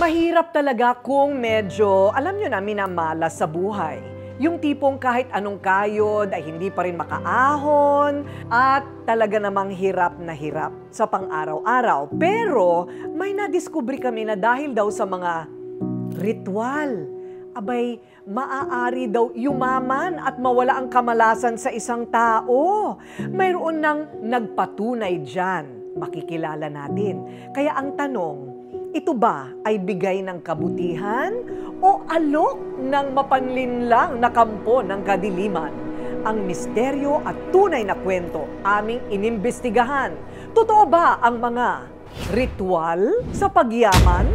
Mahirap talaga kung medyo, alam nyo na, minamalas sa buhay. Yung tipong kahit anong kayod ay hindi pa rin makaahon at talaga namang hirap na hirap sa pang-araw-araw. Pero may nadiskubre kami na dahil daw sa mga ritual, abay, maaari daw yumaman at mawala ang kamalasan sa isang tao. Mayroon nang nagpatunay dyan, makikilala natin. Kaya ang tanong, ito ba ay bigay ng kabutihan o alok ng mapanlinlang na kampo ng kadiliman? Ang misteryo at tunay na kwento aming inimbestigahan. Totoo ba ang mga ritual sa pagyaman?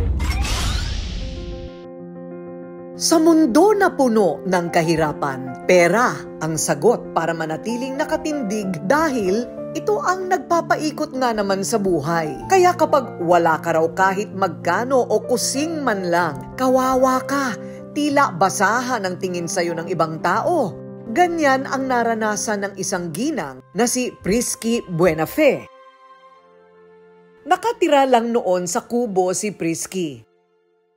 Sa mundo na puno ng kahirapan, pera ang sagot para manatiling nakatindig dahil ito ang nagpapaikot nga naman sa buhay. Kaya kapag wala ka raw kahit magkano o kusing man lang, kawawa ka, tila basahan ang tingin sa'yo ng ibang tao. Ganyan ang naranasan ng isang ginang na si Prisky Buenafe. Nakatira lang noon sa kubo si Prisky.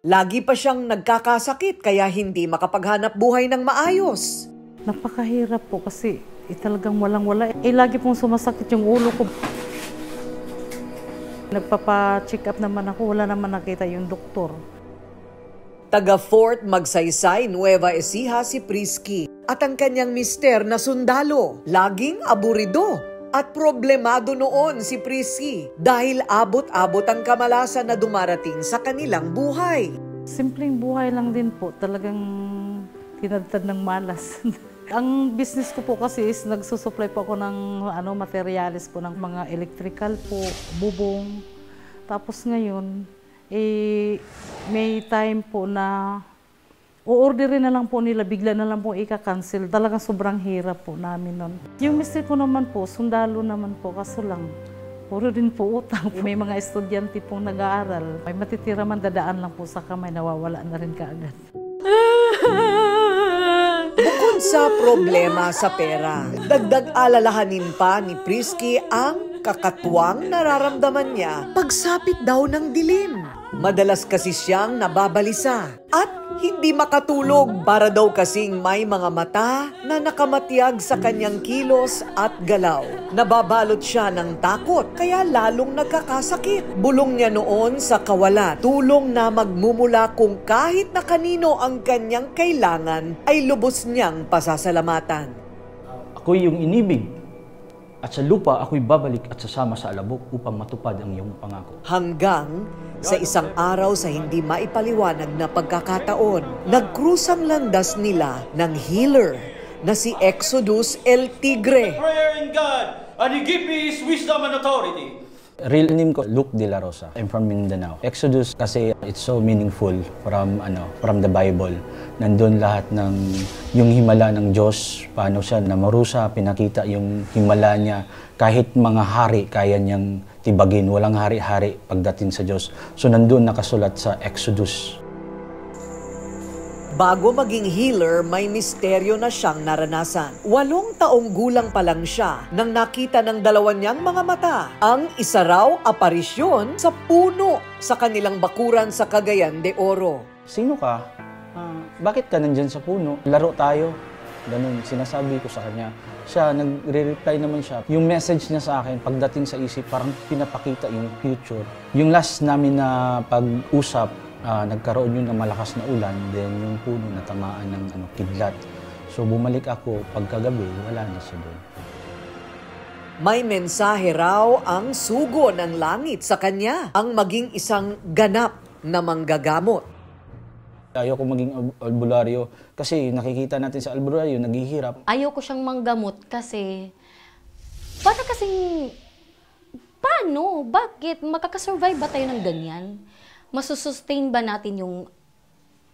Lagi pa siyang nagkakasakit kaya hindi makapaghanap buhay ng maayos. Napakahirap po kasi eh, talagang walang-wala. Eh, lagi pong sumasakit yung ulo ko. Nagpapa-check up naman ako, wala naman nakita yung doktor. Taga Fort Magsaysay, Nueva Ecija si Prisky at ang kanyang mister na sundalo. Laging aburido at problemado noon si Prisky dahil abot-abot ang kamalasan na dumarating sa kanilang buhay. Simpleng buhay lang din po, talagang tinadtad ng malas. Ang business ko po kasi is nagsusupply po ako ng ano, materials po ng mga electrical po, bubong. Tapos ngayon, eh, may time po na o-orderin na lang po nila, bigla na lang po ika-cancel. Talagang sobrang hirap po namin nun. Yung mister ko naman po, sundalo naman po, kaso lang, puro din po utang. May mga estudyante pong nag-aaral. May matitira man dadaan lang po sa kamay, nawawala na rin kaagad. Sa problema sa pera, dagdag alalahanin pa ni Prisky ang kakatuwang nararamdaman niya pagsapit daw ng dilim. Madalas kasi siyang nababalisa at hindi makatulog para daw kasing may mga mata na nakamatyag sa kanyang kilos at galaw. Nababalot siya ng takot kaya lalong nagkakasakit. Bulong niya noon sa kawalan, tulong na magmumula kung kahit na kanino ang kanyang kailangan ay lubos niyang pasasalamatan. Ako yung inibig at sa lupa ako'y babalik at sasama sa alabok upang matupad ang iyong pangako. Hanggang sa isang araw sa hindi maipaliwanag na pagkakataon, nagkrusang landas nila ng healer na si Exodus El Tigre. prayer in God, and He give me His wisdom and authority. Real name ko, Luke De La Rosa. I'm from Mindanao. Exodus kasi it's so meaningful from ano from the Bible. Nandun lahat ng yung himala ng Diyos, paano siya na marusa, pinakita yung himala niya. Kahit mga hari, kaya niyang tibagin. Walang hari-hari pagdating sa Diyos. So nandun nakasulat sa Exodus. Bago maging healer, may misteryo na siyang naranasan. Walong taong gulang pa lang siya nang nakita ng dalawa niyang mga mata ang isa raw aparisyon sa puno sa kanilang bakuran sa Cagayan de Oro. Sino ka? Ah, bakit ka nandyan sa puno? Laro tayo. Ganun, sinasabi ko sa kanya. Siya, nagre-reply naman siya. Yung message niya sa akin, pagdating sa isip, parang pinapakita yung future. Yung last namin na pag-usap, ah, nagkaroon yun ng malakas na ulan, then yung puno natamaan ng ano, kidlat. So bumalik ako, pagkagabi, wala na siya doon. May mensahe raw ang sugo ng langit sa kanya ang maging isang ganap na manggagamot. Ayoko maging al- albularyo kasi nakikita natin sa albularyo, naghihirap. Ayoko siyang manggamot kasi para kasing paano? Bakit? Makakasurvive ba tayo ng ganyan? Masusustain ba natin yung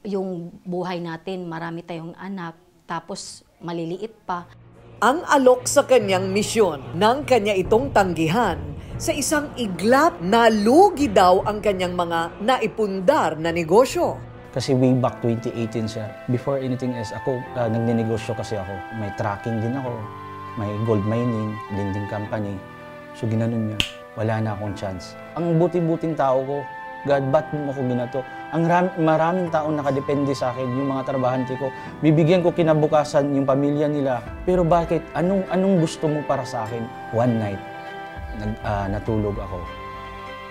yung buhay natin? Marami tayong anak, tapos maliliit pa. Ang alok sa kanyang misyon ng kanya itong tanggihan sa isang iglap na lugi daw ang kanyang mga naipundar na negosyo. Kasi way back 2018, sir. Before anything else, ako, uh, nagninegosyo kasi ako. May tracking din ako. May gold mining, lending company. So, ginanon niya. Wala na akong chance. Ang buti-buting tao ko, God, ba't mo ako ginato? Ang ram- maraming taong nakadepende sa akin, yung mga trabahante ko. Bibigyan ko kinabukasan yung pamilya nila. Pero bakit? Anong, anong gusto mo para sa akin? One night, nag, ah, natulog ako.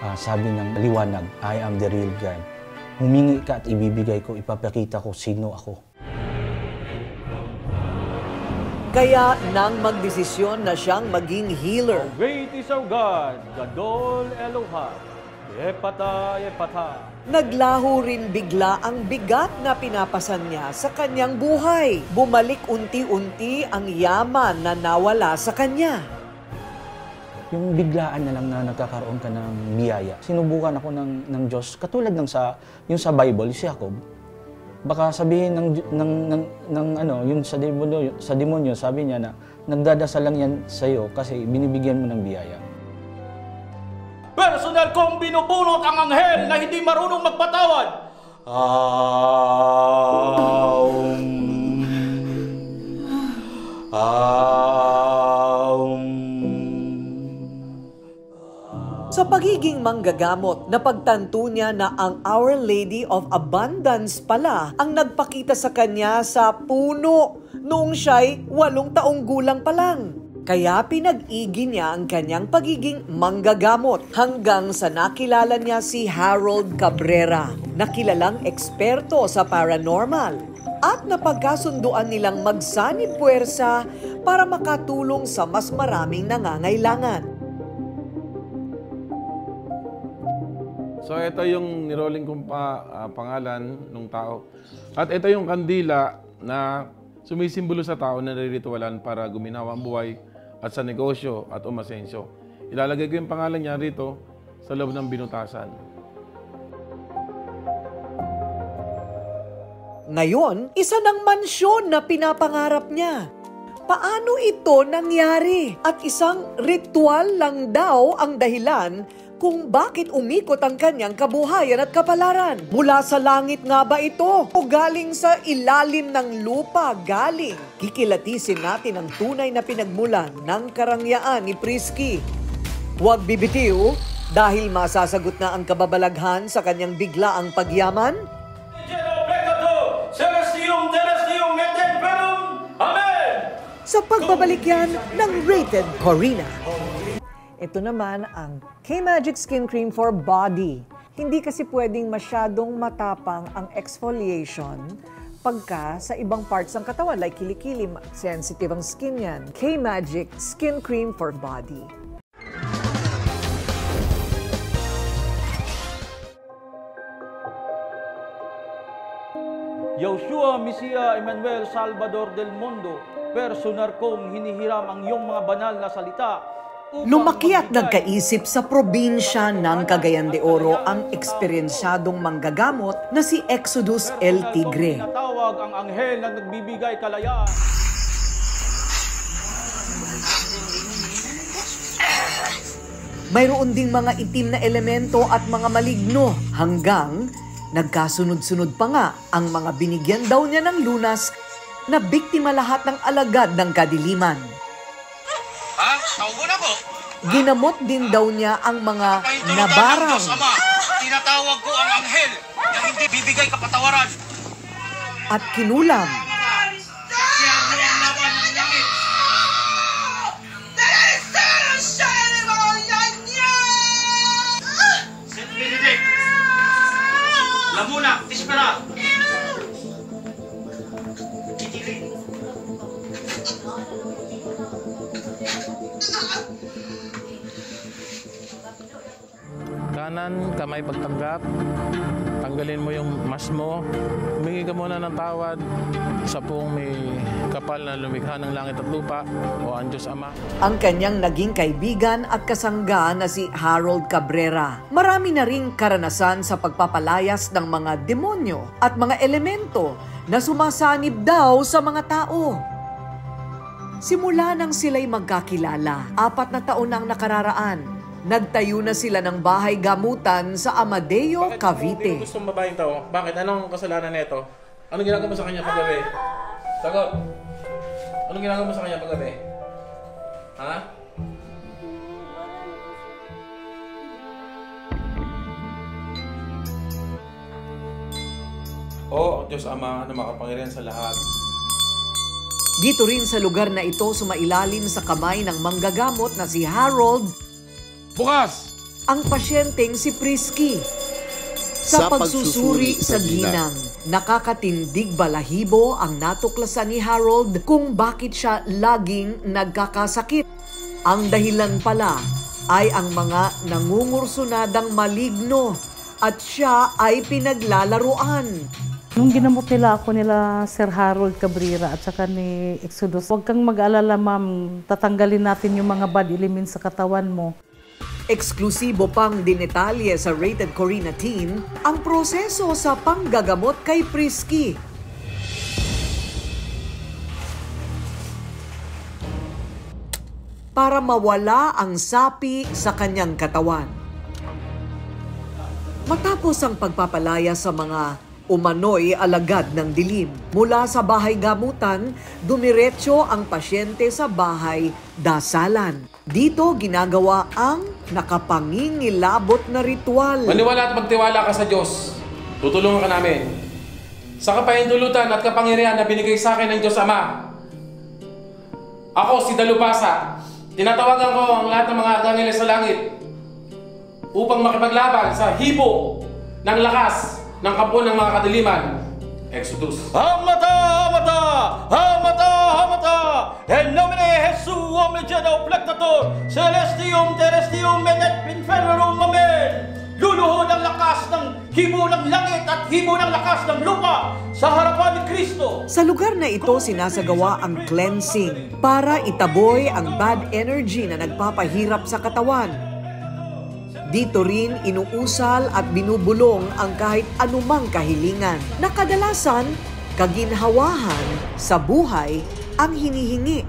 Ah, sabi ng liwanag, I am the real God. Humingi ka at ibibigay ko, ipapakita ko sino ako. Kaya nang magdesisyon na siyang maging healer, Great is our God, Gadol Eloha, Epata, Epata. naglaho rin bigla ang bigat na pinapasan niya sa kanyang buhay. Bumalik unti-unti ang yaman na nawala sa kanya. Yung biglaan na lang na nagkakaroon ka ng biyaya. Sinubukan ako ng, ng Diyos, katulad ng sa, yung sa Bible, si Jacob. Baka sabihin ng, ng, ng, ng ano, yung sa demonyo, sa demonyo, sabi niya na, nagdadasal lang yan sa'yo kasi binibigyan mo ng biyaya. Personal kong binubunot ang anghel na hindi marunong magpatawad. Aum. Aum. Sa pagiging manggagamot, napagtanto niya na ang Our Lady of Abundance pala ang nagpakita sa kanya sa puno noong siya'y walong taong gulang pa lang. Kaya pinag-igi niya ang kanyang pagiging manggagamot hanggang sa nakilala niya si Harold Cabrera, na kilalang eksperto sa paranormal at napagkasunduan nilang magsanib puwersa para makatulong sa mas maraming nangangailangan. So ito yung nirolling kong pa, ah, pangalan ng tao. At ito yung kandila na sumisimbolo sa tao na niritualan para guminawa ang buhay at sa negosyo at umasensyo. Ilalagay ko yung pangalan niya rito sa loob ng binutasan. Ngayon, isa ng mansyon na pinapangarap niya. Paano ito nangyari? At isang ritual lang daw ang dahilan kung bakit umikot ang kanyang kabuhayan at kapalaran. Mula sa langit nga ba ito? O galing sa ilalim ng lupa galing? Kikilatisin natin ang tunay na pinagmulan ng karangyaan ni Prisky. Huwag bibitiw dahil masasagot na ang kababalaghan sa kanyang biglaang pagyaman sa pagbabalik yan ng Rated Corina. Ito naman ang K-Magic Skin Cream for Body. Hindi kasi pwedeng masyadong matapang ang exfoliation pagka sa ibang parts ng katawan like kilikili, sensitive ang skin yan. K-Magic Skin Cream for Body. Yoshua Misia Emmanuel Salvador del Mundo, personal kong hinihiram ang iyong mga banal na salita. Lumaki at nagkaisip sa probinsya ng Cagayan de Oro ang eksperyensyadong manggagamot na si Exodus L. Personal kong Tigre. tinatawag ang anghel na nagbibigay kalayaan. Mayroon ding mga itim na elemento at mga maligno hanggang nagkasunod-sunod pa nga ang mga binigyan daw niya ng lunas na biktima lahat ng alagad ng kadiliman. Ha? Tawag na po. Ginamot din daw niya ang mga nabarang Diyos Ama. Tinatawag ko ang anghel na hindi bibigay kapatawaran. at kinulam. Kaya mo Kanan, kamay pagtanggap. Tanggalin mo yung mas mo. Humingi ka muna ng tawad sa pong may kapal na lumikha ng langit at lupa o ang Diyos Ama. ang kanyang naging kaibigan at kasangga na si Harold Cabrera. Marami na ring karanasan sa pagpapalayas ng mga demonyo at mga elemento na sumasanib daw sa mga tao. Simula nang sila'y magkakilala, apat na taon nang nakararaan, nagtayo na sila ng bahay gamutan sa Amadeo, Cavite. gusto mong babaeng tao? Bakit? Anong kasalanan nito? Anong ginagawa mo sa kanya paggabi? Sagot! Anong ginagawa mo sa kanya paggabi? Ha? O Diyos Ama na makapangyarihan sa lahat. Dito rin sa lugar na ito sumailalim sa kamay ng manggagamot na si Harold Bukas! ang pasyenteng si Prisky. Sa, pagsusuri sa ginang, nakakatindig balahibo ang natuklasan ni Harold kung bakit siya laging nagkakasakit. Ang dahilan pala ay ang mga nangungursunadang maligno at siya ay pinaglalaruan. Nung ginamot nila ako nila Sir Harold Cabrera at saka ni Exodus, huwag kang mag-alala ma'am, tatanggalin natin yung mga bad elements sa katawan mo. Eksklusibo pang dinetalye sa Rated Corina team ang proseso sa panggagamot kay Prisky. Para mawala ang sapi sa kanyang katawan. Matapos ang pagpapalaya sa mga umano'y alagad ng dilim, mula sa bahay gamutan, dumiretso ang pasyente sa bahay dasalan. Dito ginagawa ang nakapangingilabot na ritual. Maniwala at magtiwala ka sa Diyos. Tutulungan ka namin. Sa kapahintulutan at kapangyarihan na binigay sa akin ng Diyos Ama. Ako si Dalupasa. Tinatawagan ko ang lahat ng mga arkangeles sa langit upang makipaglaban sa hibo ng lakas ng kampo ng mga kadiliman. Exodus. Hamata, hamata, hamata, hamata. En nomine Jesu omnigedo plectator, celestium terrestium et infernorum amen. Luluhod ang lakas ng hibo ng langit at hibo ng lakas ng lupa sa harapan ni Kristo. Sa lugar na ito sinasagawa ang cleansing para itaboy ang bad energy na nagpapahirap sa katawan. Dito rin inuusal at binubulong ang kahit anumang kahilingan na kadalasan kaginhawahan sa buhay ang hinihingi.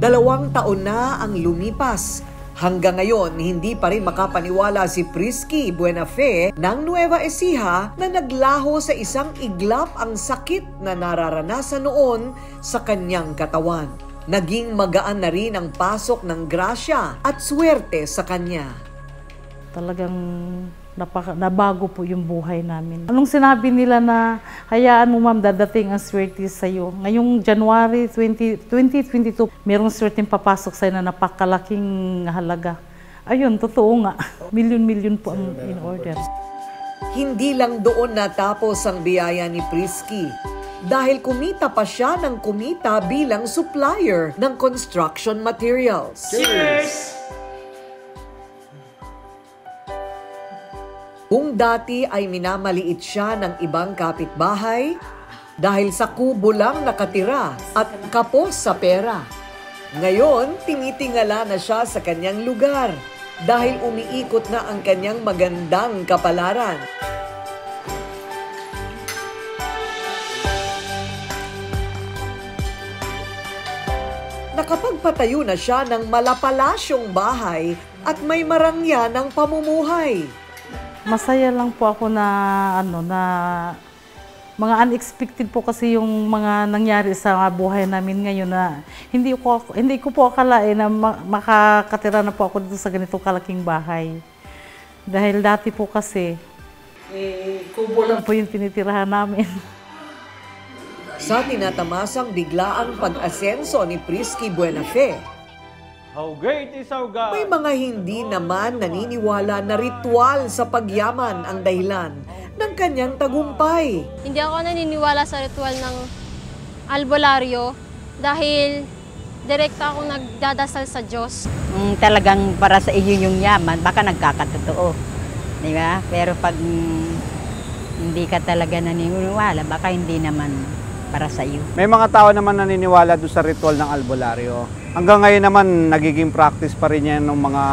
Dalawang taon na ang lumipas. Hanggang ngayon, hindi pa rin makapaniwala si Prisky Buenafe ng Nueva Ecija na naglaho sa isang iglap ang sakit na nararanasan noon sa kanyang katawan. Naging magaan na rin ang pasok ng grasya at swerte sa kanya. Talagang napaka, nabago po yung buhay namin. Anong sinabi nila na hayaan mo ma'am dadating ang swerte sa'yo. Ngayong January 20, 2022, merong swerte papasok sa'yo na napakalaking halaga. Ayun, totoo nga. Milyon-milyon po ang in order. Hindi lang doon natapos ang biyaya ni Prisky dahil kumita pa siya ng kumita bilang supplier ng construction materials. Kung dati ay minamaliit siya ng ibang kapitbahay dahil sa kubo lang nakatira at kapos sa pera. Ngayon, tinitingala na siya sa kanyang lugar dahil umiikot na ang kanyang magandang kapalaran. Nakapagpatayo na siya ng malapalasyong bahay at may marangya ng pamumuhay. Masaya lang po ako na ano na mga unexpected po kasi yung mga nangyari sa buhay namin ngayon na hindi ko hindi ko po akalain na ma- makakatira na po ako dito sa ganitong kalaking bahay. Dahil dati po kasi eh, kubo lang po yung tinitirahan namin. Sa tinatamasang biglaang pag-asenso ni Prisky Buenafe, How great is our God! may mga hindi naman naniniwala na ritual sa pagyaman ang dahilan ng kanyang tagumpay. Hindi ako naniniwala sa ritual ng albularyo dahil direkta ako nagdadasal sa Diyos. Kung talagang para sa iyo yung yaman, baka nagkakatotoo. Di ba? Pero pag mm, hindi ka talaga naniniwala, baka hindi naman para sa iyo. May mga tao naman naniniwala doon sa ritual ng albularyo. Hanggang ngayon naman, nagiging practice pa rin yan ng mga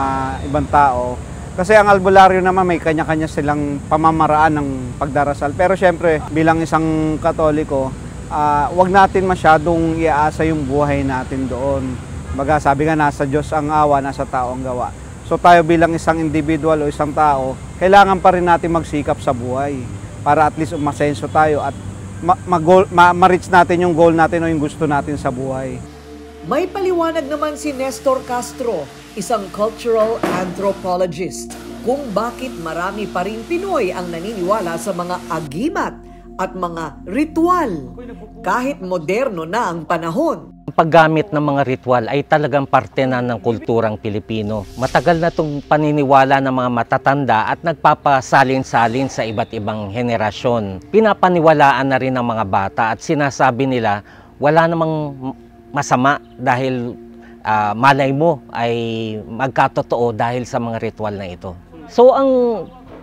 ibang tao. Kasi ang albularyo naman may kanya-kanya silang pamamaraan ng pagdarasal. Pero syempre, bilang isang katoliko, ah, wag natin masyadong iaasa yung buhay natin doon. Baga sabi nga, nasa Diyos ang awa, nasa tao ang gawa. So tayo bilang isang individual o isang tao, kailangan pa rin natin magsikap sa buhay para at least umasenso tayo at ma- ma-goal- ma- ma-reach natin yung goal natin o yung gusto natin sa buhay. May paliwanag naman si Nestor Castro, isang cultural anthropologist. kung bakit marami pa rin Pinoy ang naniniwala sa mga agimat at mga ritual kahit moderno na ang panahon. Ang paggamit ng mga ritual ay talagang parte na ng kulturang Pilipino. Matagal na itong paniniwala ng mga matatanda at nagpapasalin-salin sa iba't ibang henerasyon. Pinapaniwalaan na rin ng mga bata at sinasabi nila wala namang masama dahil ah, malay mo ay magkatotoo dahil sa mga ritual na ito. So ang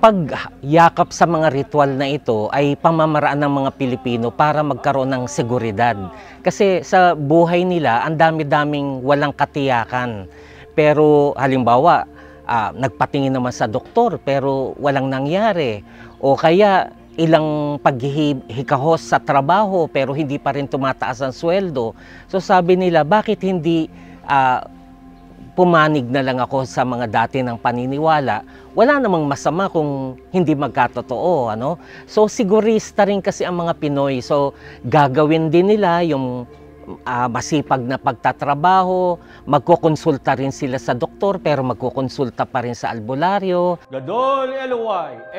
pagyakap sa mga ritual na ito ay pamamaraan ng mga Pilipino para magkaroon ng seguridad. Kasi sa buhay nila, ang dami-daming walang katiyakan. Pero halimbawa, ah, nagpatingin naman sa doktor pero walang nangyari. O kaya ilang paghihikahos sa trabaho pero hindi pa rin tumataas ang sweldo. So sabi nila, bakit hindi ah, pumanig na lang ako sa mga dati ng paniniwala, wala namang masama kung hindi magkatotoo. Ano? So sigurista rin kasi ang mga Pinoy. So gagawin din nila yung ah, masipag na pagtatrabaho, magkukonsulta rin sila sa doktor pero magkukonsulta pa rin sa albularyo. Gadol.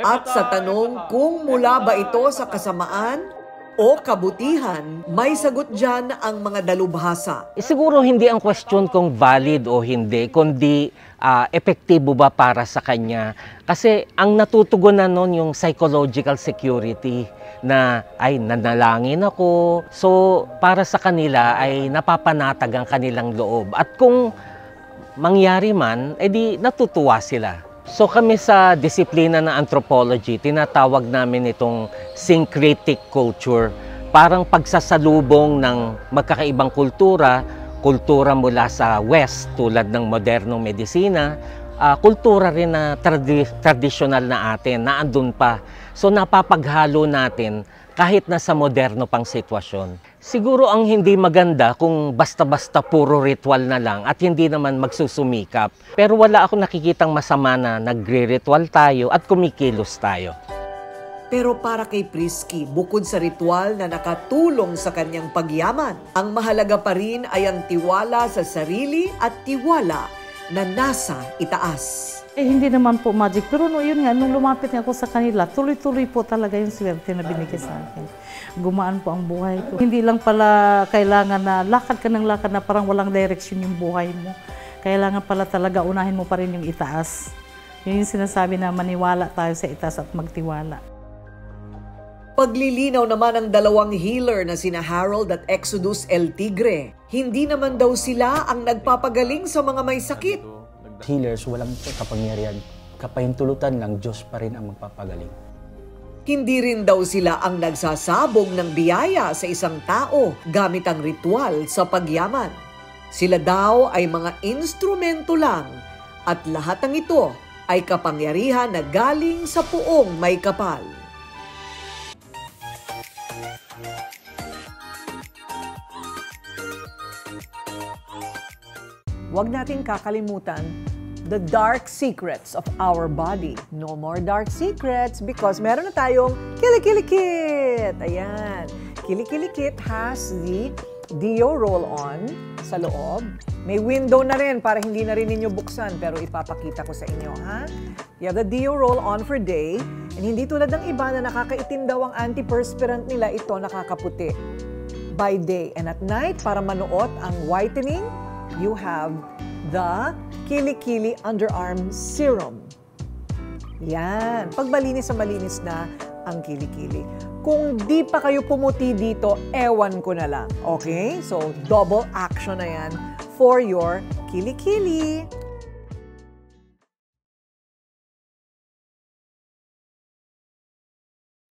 At sa tanong kung mula ba ito sa kasamaan o kabutihan, may sagot dyan ang mga dalubhasa. Siguro hindi ang question kung valid o hindi, kundi ah, epektibo ba para sa kanya. Kasi ang natutugunan nun yung psychological security na ay nanalangin ako. So para sa kanila ay napapanatag ang kanilang loob. At kung mangyari man, edi natutuwa sila. So kami sa disiplina ng anthropology, tinatawag namin itong syncretic culture. Parang pagsasalubong ng magkakaibang kultura, kultura mula sa West tulad ng modernong medisina, ah, kultura rin na tradi- traditional na atin, na andun pa. So napapaghalo natin kahit na sa moderno pang sitwasyon. Siguro ang hindi maganda kung basta-basta puro ritual na lang at hindi naman magsusumikap. Pero wala ako nakikitang masama na nagre-ritual tayo at kumikilos tayo. Pero para kay Prisky, bukod sa ritual na nakatulong sa kanyang pagyaman, ang mahalaga pa rin ay ang tiwala sa sarili at tiwala na nasa itaas. Eh, hindi naman po magic. Pero no, yun nga, nung lumapit ako sa kanila, tuloy-tuloy po talaga yung swerte na binigay sa akin. Gumaan po ang buhay ko. Hindi lang pala kailangan na lakad ka ng lakad na parang walang direction yung buhay mo. Kailangan pala talaga unahin mo pa rin yung itaas. Yun yung sinasabi na maniwala tayo sa itaas at magtiwala. Paglilinaw naman ng dalawang healer na sina Harold at Exodus El Tigre, hindi naman daw sila ang nagpapagaling sa mga may sakit. Healers, walang kapangyarihan. Kapahintulutan lang, Diyos pa rin ang magpapagaling. Hindi rin daw sila ang nagsasabog ng biyaya sa isang tao gamit ang ritual sa pagyaman. Sila daw ay mga instrumento lang at lahat ng ito ay kapangyarihan na galing sa puong may kapal. Huwag nating kakalimutan the dark secrets of our body. No more dark secrets because meron na tayong Kilikili Kit. Ayan. Kilikili Kit has the Dio roll-on sa loob. May window na rin para hindi na rin ninyo buksan pero ipapakita ko sa inyo, ha? You have the Dio roll-on for day and hindi tulad ng iba na nakakaitim daw ang antiperspirant nila, ito nakakaputi by day. And at night, para manuot ang whitening, you have the Kili-Kili Underarm Serum. Yan. Pag sa malinis na ang kilikili. Kung di pa kayo pumuti dito, ewan ko na lang. Okay? So, double action na yan for your kilikili.